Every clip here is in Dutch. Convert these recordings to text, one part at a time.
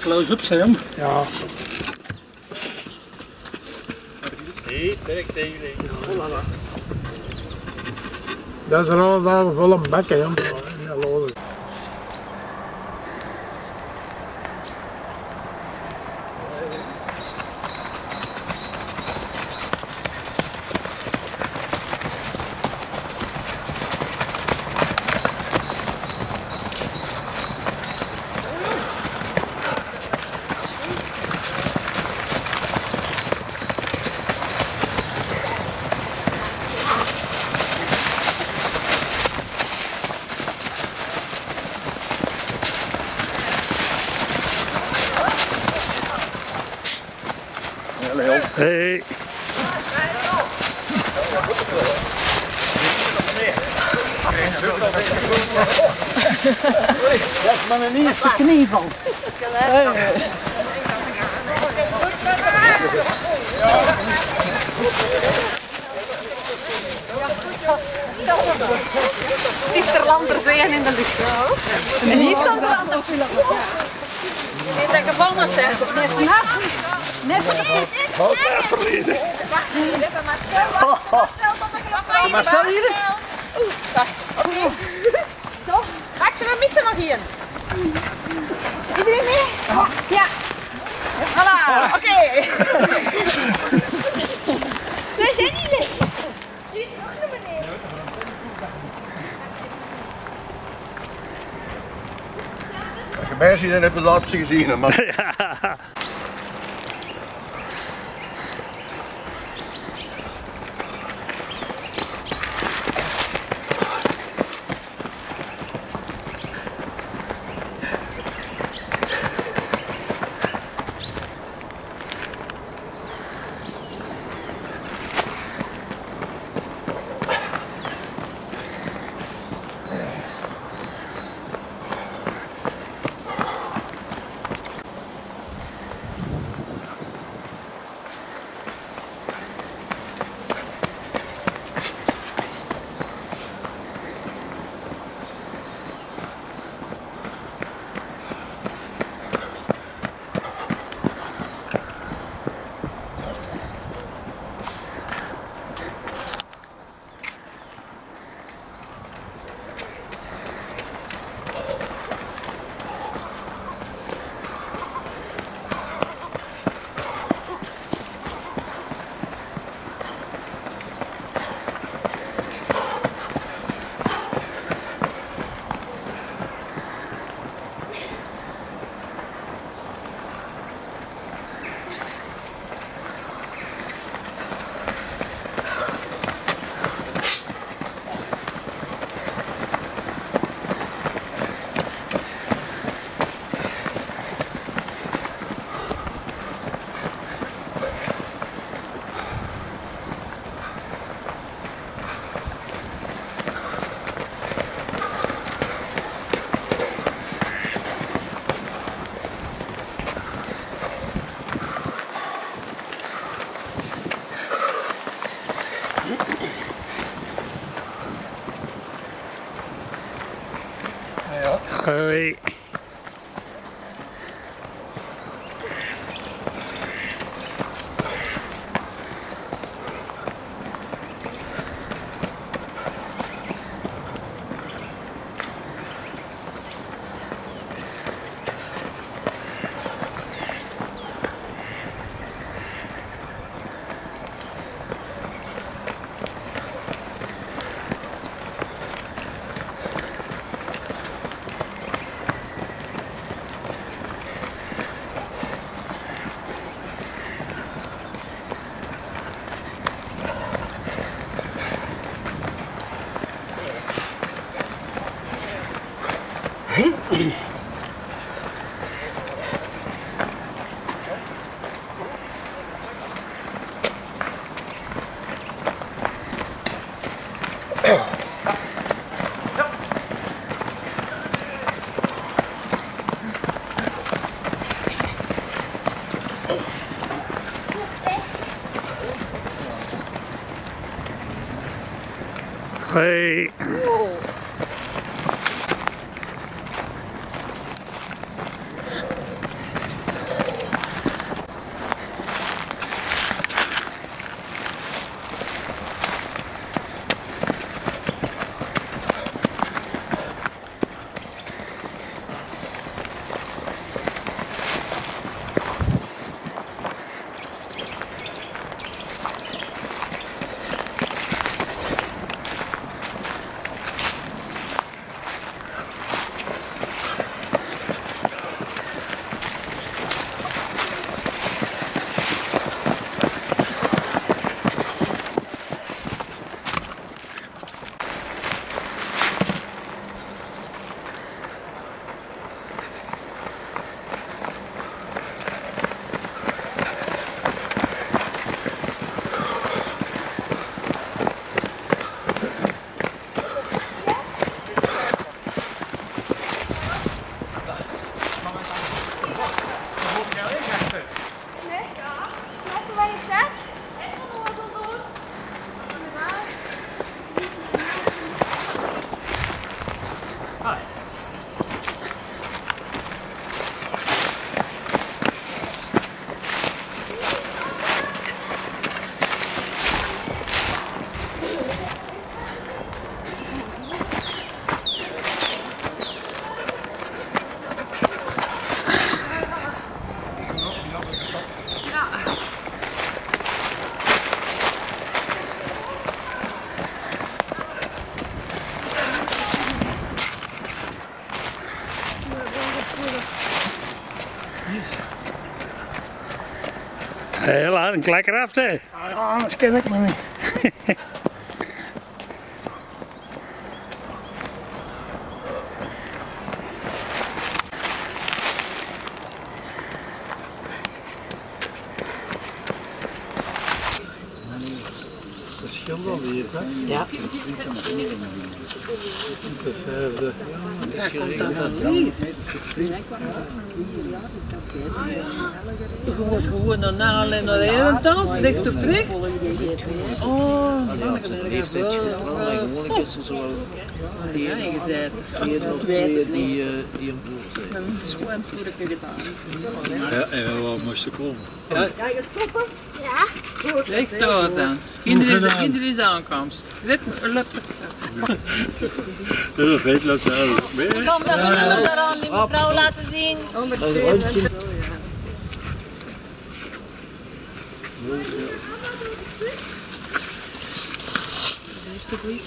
Close-up, Sam. Ja. Hé, kijk tegen Dat is er al daar vol een bek, hè. Ja, Maar een eerste knieval. Is er landerzeeën in de lucht? En hier staat er anders. Nee, dat gewonnen zijn. Net verliezen. Marcel hier? Oké. Zo, achter we missen nog één. Iedereen mee? Ja. Voilà, oké. Waar zijn die les? Die is nog naar beneden. Als je mij ziet, dan heb je de laatste gezien. hè, Maar Hey. Een klekker af, hè. Ja, anders ken ik me niet. Dat scheelt wel weer, hè? Ja. De vijfde. Waar komt dat dan hier? Je wordt gewoon een naal en een hele tas, recht op recht. Oh, dan kan ik wel. Ja, je zei het. die, die, die hem door zijn. Een toerke gedaan. Ja, en wat moest er komen? Recht door dan. Kinderen is, kinderen is aankomst. Let, let. Dat is een vet laat zijn. Kom, dat moeten we daar aan die mevrouw laten zien. Hey.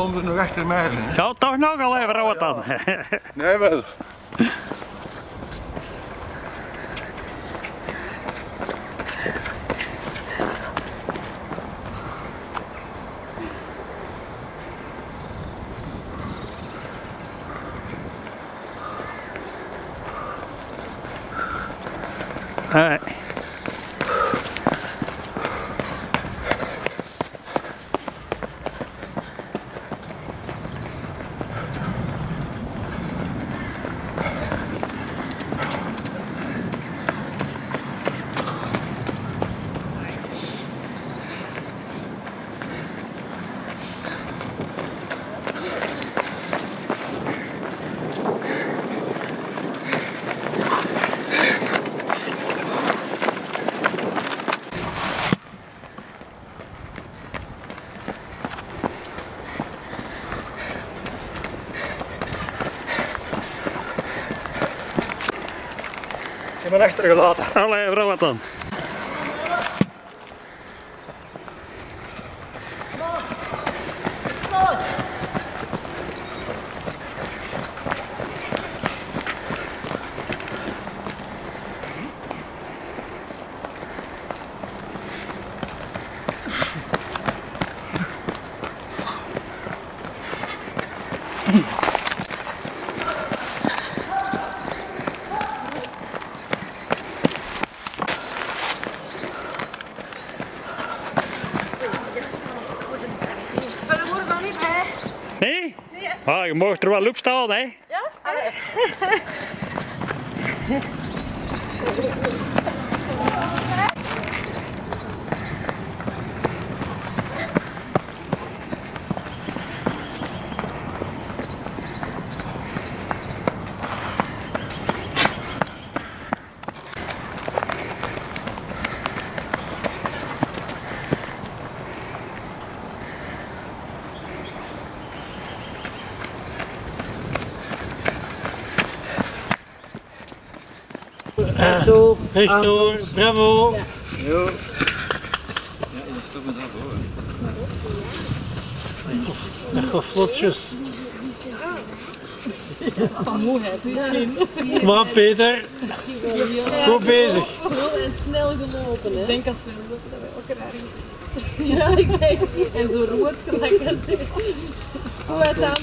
Komen er nog achter mij. hè? Ja, toch nog al even wat dan. Nee, wel. Ik achtergelaten. Allee, even wat dan. jeg må tro jeg lupste av deg. Ja. Rechtdoor, bravo. Nog wat vlotjes. Kom aan Peter. Goed bezig. En snel gelopen, hè? Ik denk als we lopen dat wij ook raar. Ja, ik het. En zo rood gelijk als ik. Hoe het aan?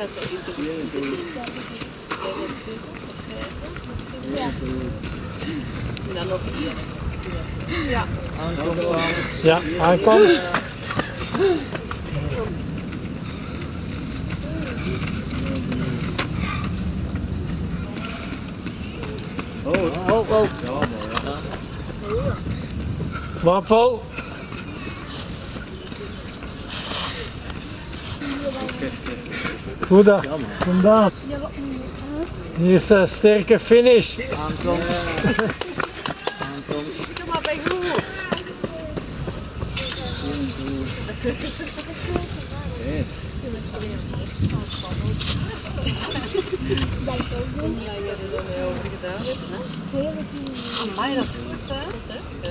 En dan nog hier. Aankomst aan. Ja, aankomst. Oh, oh, oh. Wappel. Goed dan. Vandaan. Hier is een sterke finish. Aankomst. Aankomst. Kom maar bij. Amai, dat is goed, hè?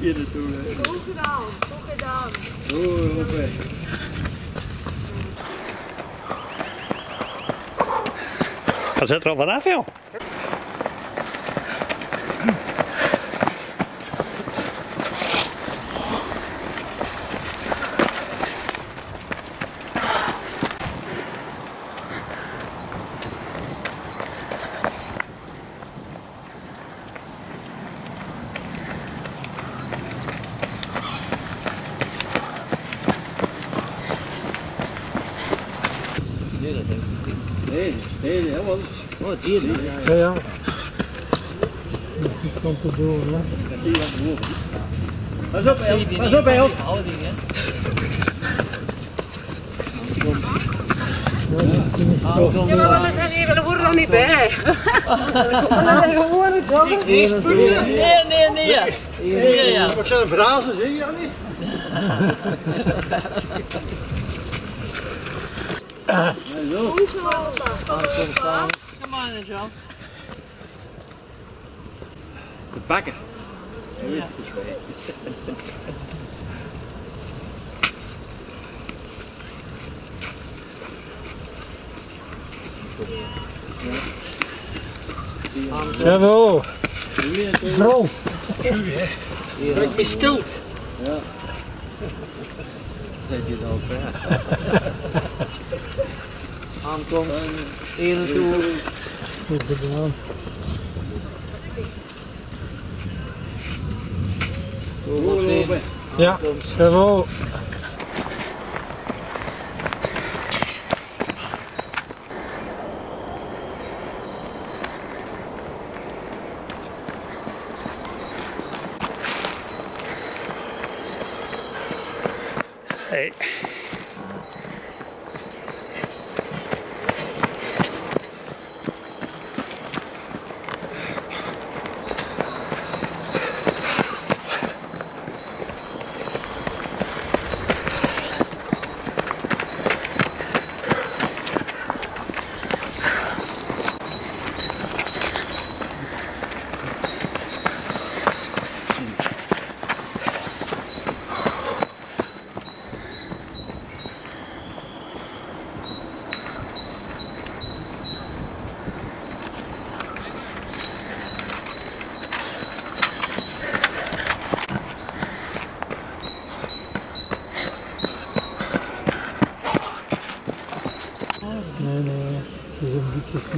Hier naartoe. Goed gedaan, goed gedaan. Ga zit er al vanaf, joh. Nee, nee, nee, Oh, die. Ja, ja. Ik kom te door, hè. Pas op, El. Pas op, El. Houding, hè. Ja, maar we zijn hier, we horen er niet bij. Nee, nee, nee. Ja. Nee, ja. Wat zijn vrazen, zie je niet? Maar, Jan. De bakker. Bravo. Frans. Ik ben stil. Zet je dan op. Aankomst. Eén toer. Goed gedaan. Ja, Aankomst. bravo. Nee. Nee, nee. Het is een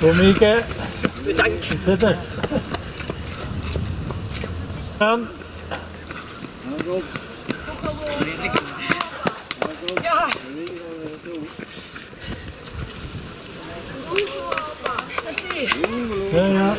Kom Mieke. Bedankt. Zitten. Aan. Ja,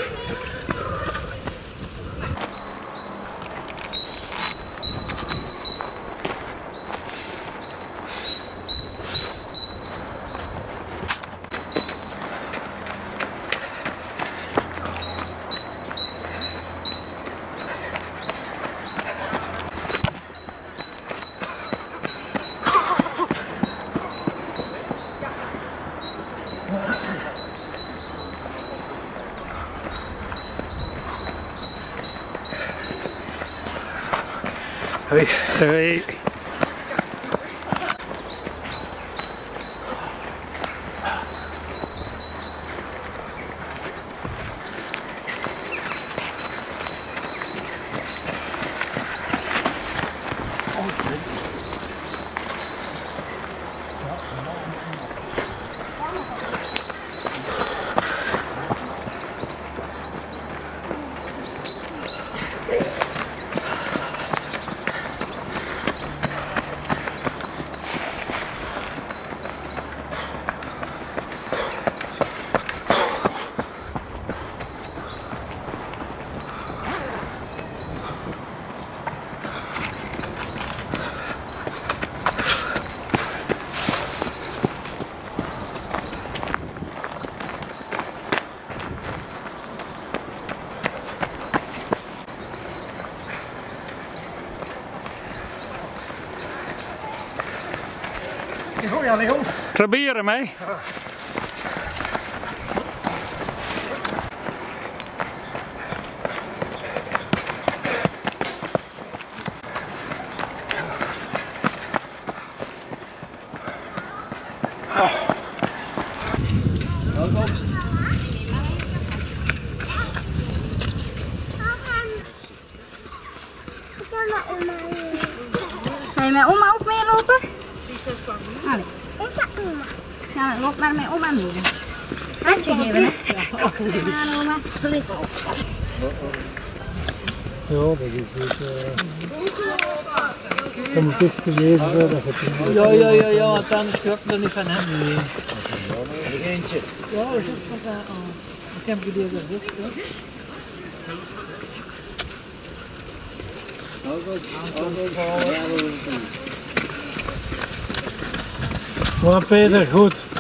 Hey. Probeer hem, hè? Ga je met oma ook meelopen? Allee. Ja, dan loop maar met oma mee. Handje geven, hè? Ja, oma. Ja, dat is het. eh. Dan moet ik gelezen worden dat het niet Ja, ja, ja, ja, want anders klopt er niet van hem. Eentje. Ja, dat is ook van daar. Oh. Ik heb gedeeld dat rust, hè. Maar Peter, goed.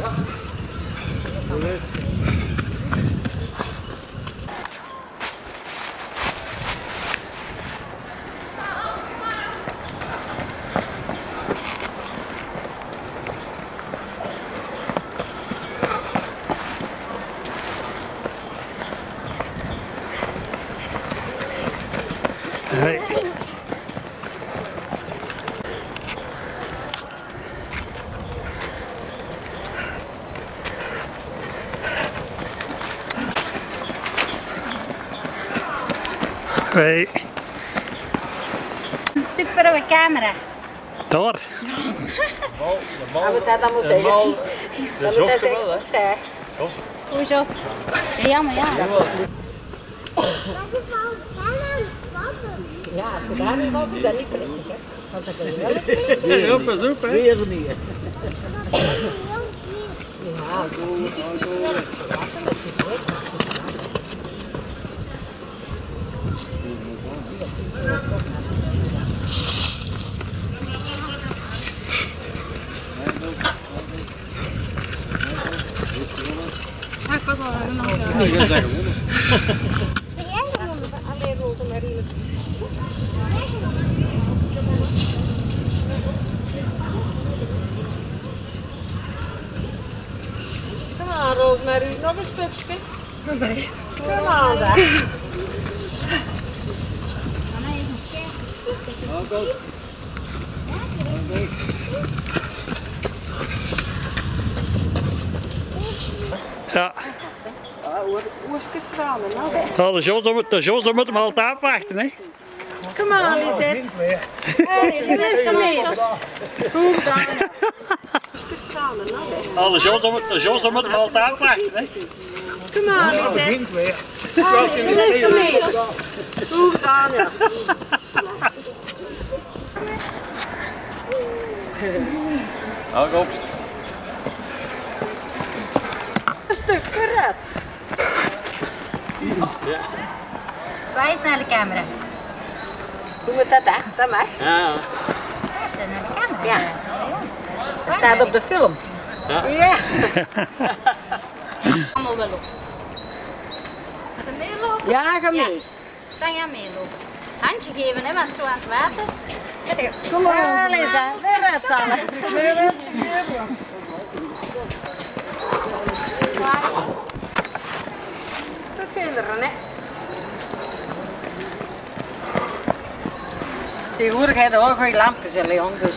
Hey. Hey, Een stuk voor de camera. daar. Gaan we dat allemaal zeggen? Dat moet dat zeggen. Zeg. Hoe Jos? Ja, jammer, ja. Ja, als je daar niet valt, is dat niet prettig, hè? Want kun je wel een Pas op, hè. Weer niet. Ja, goed. Ik was al. Nee. Alleen maar. Kom aan, Roosmarie, nog een stukje. Kom aan, daar. Ja, Hoe is het stralen? Nou, de Jos, de Jos, moet hem altijd afwachten, hè. Kom aan, Lisette. Hey, je lust er mee. Hoe dan? Hoe is het stralen? De Jos, moet- hem altijd afwachten, hè. Kom aan, Lisette. Hink weer. Je lust er mee. Hoe dan? Hou opst. Een stuk vooruit. Zwaai eens naar de camera. Doen we dat, hè? Dat mag. Ja. Eens naar de camera. Ja. Dat staat op de film. Ja. Allemaal wel op. Gaat er meelopen? Ja, ga mee. Dan ga meelopen. Handje geven, hè, want zo aan het water. Kom maar, Lisa. Weer. Voor kinderen, hè? Tegenwoordig hebben we ook goede lampjes, Leon, dus...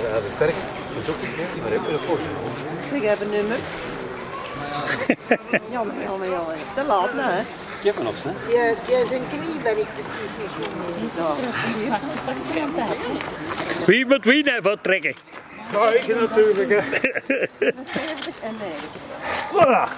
gedaan. Jammer, jammer, jammer, jammer. Dat kom je dan niet verzetten. Ik heb een nummer. Jammer, jammer, jammer. Te laat, nou, hè? Ik heb nog, hè? Je, je zijn knie ben ik precies niet goed mee. Zo. Wie moet wie nou wat trekken? Ja, ik natuurlijk. Hè. En nee. Voilà.